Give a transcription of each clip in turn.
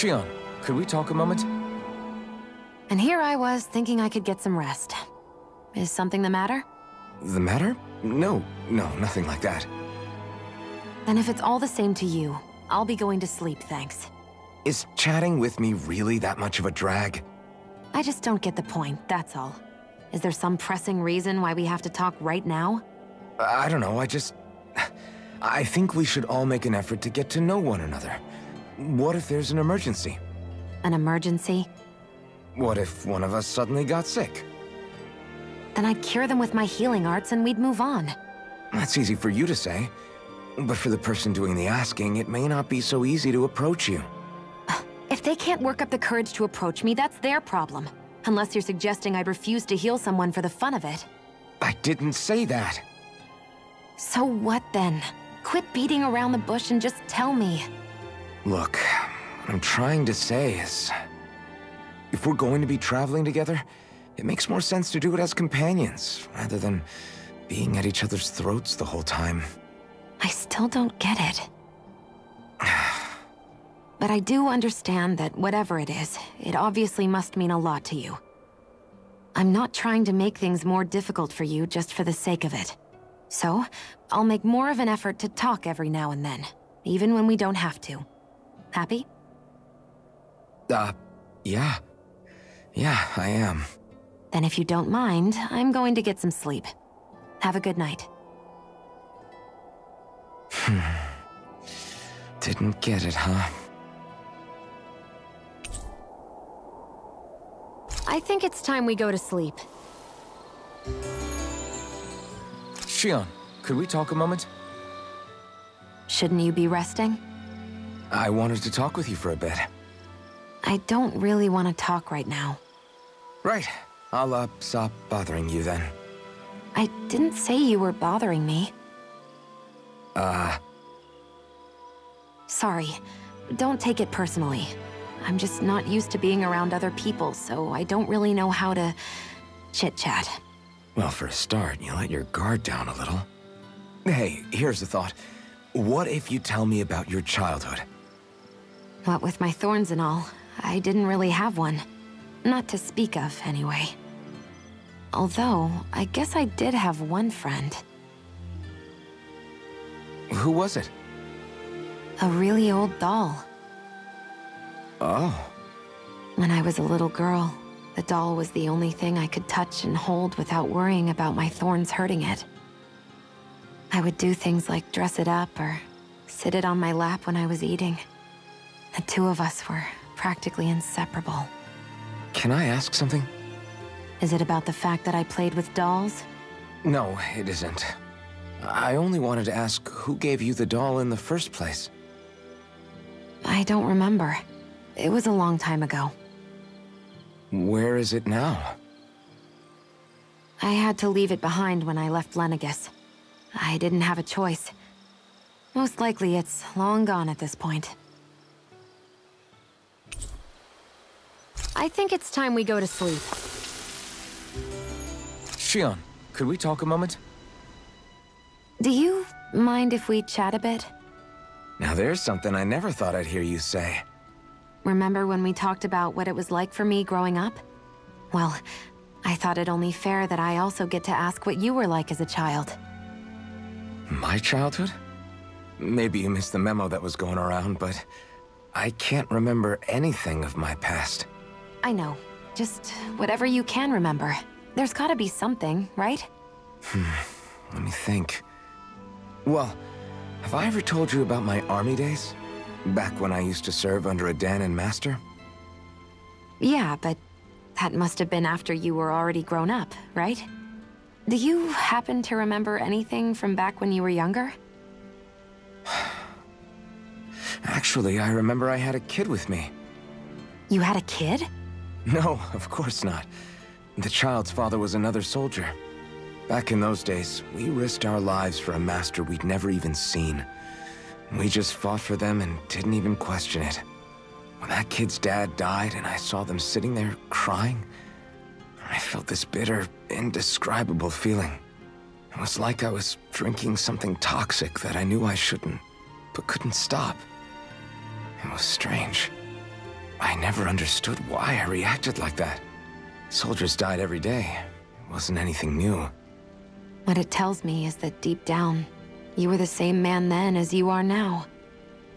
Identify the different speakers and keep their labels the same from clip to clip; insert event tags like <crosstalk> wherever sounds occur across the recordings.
Speaker 1: Shionne, could we talk a moment?
Speaker 2: And here I was, thinking I could get some rest. Is something the matter?
Speaker 1: The matter? No, no, nothing like that.
Speaker 2: Then if it's all the same to you, I'll be going to sleep, thanks.
Speaker 1: Is chatting with me really that much of a drag?
Speaker 2: I just don't get the point, that's all. Is there some pressing reason why we have to talk right now?
Speaker 1: I don't know, I just... I think we should all make an effort to get to know one another. What if there's an emergency?
Speaker 2: An emergency?
Speaker 1: What if one of us suddenly got sick?
Speaker 2: Then I'd cure them with my healing arts and we'd move on.
Speaker 1: That's easy for you to say. But for the person doing the asking, it may not be so easy to approach you. <sighs>
Speaker 2: If they can't work up the courage to approach me, that's their problem. Unless you're suggesting I'd refuse to heal someone for the fun of it.
Speaker 1: I didn't say that.
Speaker 2: So what then? Quit beating around the bush and just tell me.
Speaker 1: Look, what I'm trying to say is... If we're going to be traveling together, it makes more sense to do it as companions, rather than being at each other's throats the whole time.
Speaker 2: I still don't get it. <sighs> but I do understand that whatever it is, it obviously must mean a lot to you. I'm not trying to make things more difficult for you just for the sake of it. So, I'll make more of an effort to talk every now and then, even when we don't have to. Happy?
Speaker 1: Uh, yeah. Yeah, I am.
Speaker 2: Then if you don't mind, I'm going to get some sleep. Have a good night.
Speaker 1: Hmm. <sighs> Didn't get it, huh?
Speaker 2: I think it's time we go to sleep.
Speaker 1: Shionne, could we talk a moment?
Speaker 2: Shouldn't you be resting?
Speaker 1: I wanted to talk with you for a bit.
Speaker 2: I don't really want to talk right now.
Speaker 1: Right. I'll, uh, stop bothering you then.
Speaker 2: I didn't say you were bothering me.
Speaker 1: Uh...
Speaker 2: Sorry. Don't take it personally. I'm just not used to being around other people, so I don't really know how to... chit-chat.
Speaker 1: Well, for a start, you let your guard down a little. Hey, here's a thought. What if you tell me about your childhood?
Speaker 2: What with my thorns and all, I didn't really have one. Not to speak of, anyway. Although, I guess I did have one friend.
Speaker 1: Who was it?
Speaker 2: A really old doll.
Speaker 1: Oh.
Speaker 2: When I was a little girl, the doll was the only thing I could touch and hold without worrying about my thorns hurting it. I would do things like dress it up or sit it on my lap when I was eating. The two of us were practically inseparable.
Speaker 1: Can I ask something?
Speaker 2: Is it about the fact that I played with dolls?
Speaker 1: No, it isn't. I only wanted to ask who gave you the doll in the first place.
Speaker 2: I don't remember. It was a long time ago.
Speaker 1: Where is it now?
Speaker 2: I had to leave it behind when I left Lenegis. I didn't have a choice. Most likely it's long gone at this point. I think it's time we go to sleep.
Speaker 1: Shionne, could we talk a moment?
Speaker 2: Do you mind if we chat a bit?
Speaker 1: Now there's something I never thought I'd hear you say.
Speaker 2: Remember when we talked about what it was like for me growing up? Well, I thought it only fair that I also get to ask what you were like as a child.
Speaker 1: My childhood? Maybe you missed the memo that was going around, but I can't remember anything of my past.
Speaker 2: I know. Just whatever you can remember. There's gotta be something, right?
Speaker 1: Hmm. Let me think. Well, have I ever told you about my army days? Back when I used to serve under a Dahnan master?
Speaker 2: Yeah, but that must have been after you were already grown up, right? Do you happen to remember anything from back when you were younger? <sighs>
Speaker 1: Actually, I remember I had a kid with me.
Speaker 2: You had a kid? <laughs>
Speaker 1: No, of course not. The child's father was another soldier. Back in those days, we risked our lives for a master we'd never even seen. We just fought for them and didn't even question it. When that kid's dad died and I saw them sitting there crying, I felt this bitter, indescribable feeling. It was like I was drinking something toxic that I knew I shouldn't, but couldn't stop. It was strange. I never understood why I reacted like that. Soldiers died every day. It wasn't anything new.
Speaker 2: What it tells me is that deep down, you were the same man then as you are now.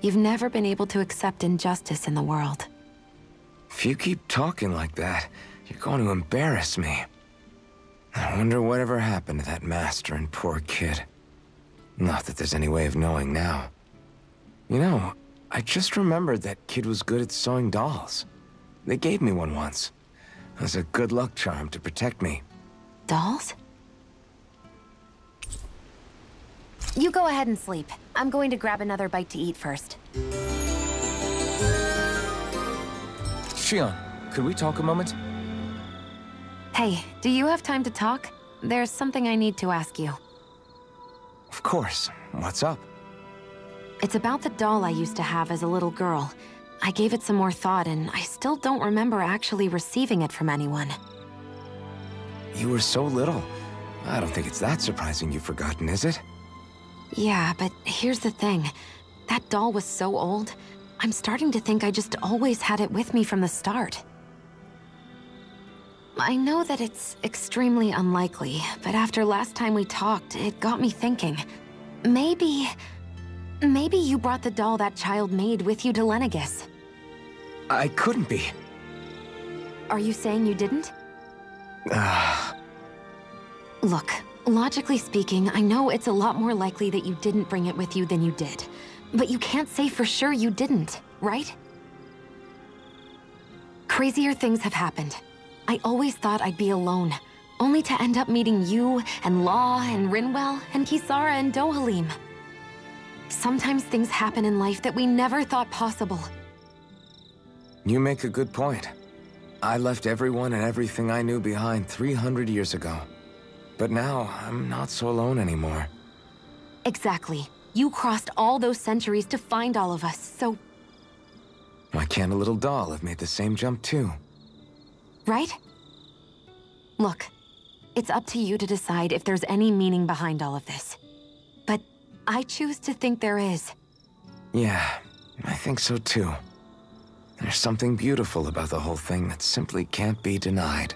Speaker 2: You've never been able to accept injustice in the world.
Speaker 1: If you keep talking like that, you're going to embarrass me. I wonder whatever happened to that master and poor kid. Not that there's any way of knowing now. You know, I just remembered that kid was good at sewing dolls. They gave me one once. As a good luck charm to protect me.
Speaker 2: Dolls? You go ahead and sleep. I'm going to grab another bite to eat first.
Speaker 3: Shionne, could we talk a moment?
Speaker 2: Hey, do you have time to talk? There's something I need to ask you.
Speaker 1: Of course. What's up?
Speaker 2: It's about the doll I used to have as a little girl. I gave it some more thought, and I still don't remember actually receiving it from anyone.
Speaker 1: You were so little. I don't think it's that surprising you've forgotten, is it?
Speaker 2: Yeah, but here's the thing. That doll was so old, I'm starting to think I just always had it with me from the start. I know that it's extremely unlikely, but after last time we talked, it got me thinking. Maybe... Maybe you brought the doll that child made with you to Lenegis.
Speaker 1: I couldn't be.
Speaker 2: Are you saying you didn't? <sighs> Look, logically speaking, I know it's a lot more likely that you didn't bring it with you than you did. But you can't say for sure you didn't, right? Crazier things have happened. I always thought I'd be alone, only to end up meeting you, and Law, and Rinwell, and Kisara, and Dohalim. Sometimes things happen in life that we never thought possible.
Speaker 1: You make a good point. I left everyone and everything I knew behind 300 years ago. But now, I'm not so alone anymore.
Speaker 2: Exactly. You crossed all those centuries to find all of us, so...
Speaker 1: Why can't a little doll have made the same jump too?
Speaker 2: Right? Look, it's up to you to decide if there's any meaning behind all of this. I choose to think there is.
Speaker 1: Yeah, I think so too. There's something beautiful about the whole thing that simply can't be denied.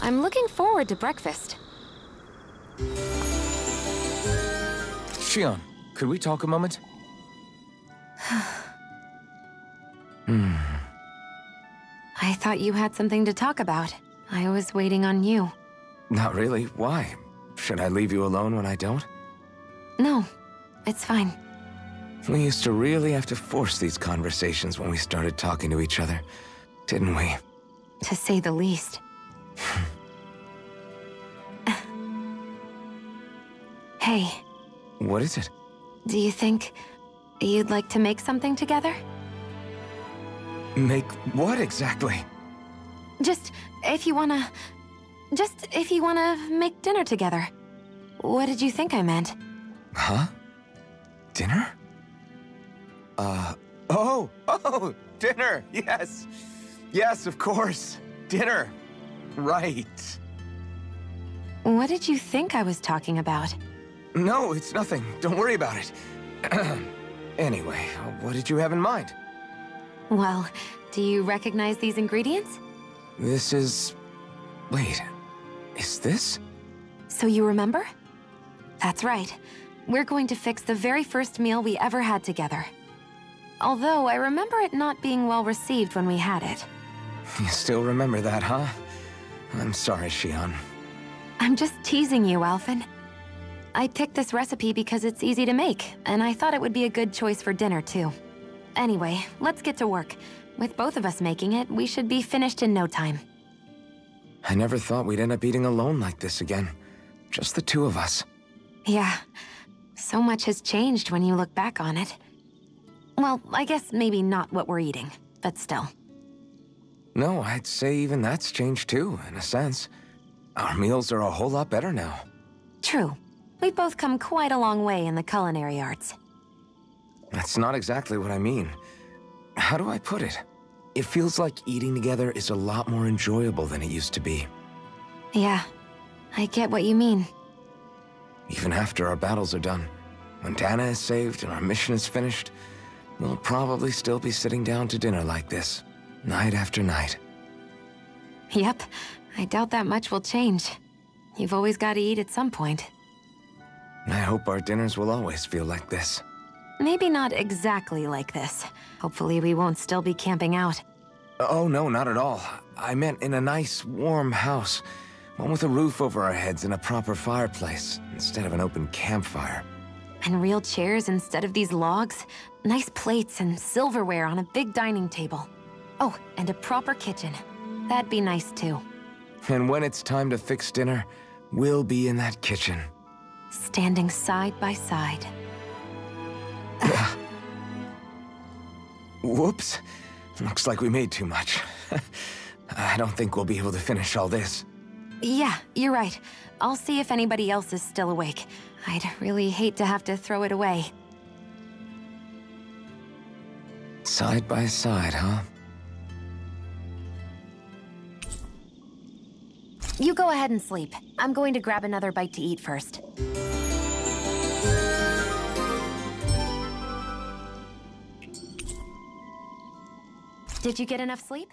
Speaker 2: I'm looking forward to breakfast.
Speaker 3: Shionne, could we talk a moment? <sighs>
Speaker 1: Hmm.
Speaker 2: I thought you had something to talk about. I was waiting on you.
Speaker 1: Not really. Why? Should I leave you alone when I don't?
Speaker 2: No, it's fine.
Speaker 1: We used to really have to force these conversations when we started talking to each other, didn't we?
Speaker 2: To say the least. <sighs> hey,
Speaker 1: What is it?
Speaker 2: do you think you'd like to make something together?
Speaker 1: Make what exactly?
Speaker 2: Just if you wanna... Just if you wanna make dinner together. What did you think I meant?
Speaker 1: Huh? Dinner? Uh, oh, <laughs> oh, dinner, yes. Yes, of course. Dinner. Right.
Speaker 2: What did you think I was talking about?
Speaker 1: No, it's nothing. Don't worry about it. <clears throat> anyway, what did you have in mind?
Speaker 2: Well, do you recognize these ingredients?
Speaker 1: This is... Wait, is this?
Speaker 2: So you remember? That's right. We're going to fix the very first meal we ever had together. Although I remember it not being well received when we had it.
Speaker 1: You still remember that, huh? I'm sorry, Shionne.
Speaker 2: I'm just teasing you, Alphen. I picked this recipe because it's easy to make, and I thought it would be a good choice for dinner, too. Anyway, let's get to work. With both of us making it, we should be finished in no time.
Speaker 1: I never thought we'd end up eating alone like this again. Just the two of us.
Speaker 2: Yeah, so much has changed when you look back on it. Well, I guess maybe not what we're eating, but still.
Speaker 1: No, I'd say even that's changed too, in a sense. Our meals are a whole lot better now.
Speaker 2: True. We've both come quite a long way in the culinary arts.
Speaker 1: That's not exactly what I mean. How do I put it? It feels like eating together is a lot more enjoyable than it used to be.
Speaker 2: Yeah, I get what you mean.
Speaker 1: Even after our battles are done. When Dahna is saved and our mission is finished, we'll probably still be sitting down to dinner like this, night after night.
Speaker 2: Yep, I doubt that much will change. You've always got to eat at some point.
Speaker 1: I hope our dinners will always feel like this.
Speaker 2: Maybe not exactly like this. Hopefully we won't still be camping out.
Speaker 1: Oh, no, not at all. I meant in a nice, warm house. One with a roof over our heads and a proper fireplace, instead of an open campfire.
Speaker 2: And real chairs instead of these logs. Nice plates and silverware on a big dining table. Oh, and a proper kitchen. That'd be nice too.
Speaker 1: And when it's time to fix dinner, we'll be in that kitchen.
Speaker 2: Standing side by side. <sighs>
Speaker 1: Whoops. Looks like we made too much. <laughs> I don't think we'll be able to finish all this.
Speaker 2: Yeah, you're right. I'll see if anybody else is still awake. I'd really hate to have to throw it away.
Speaker 1: Side by side, huh?
Speaker 2: You go ahead and sleep. I'm going to grab another bite to eat first. Did you get enough sleep?